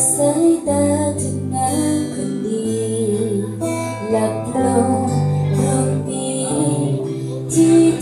side that now could be love.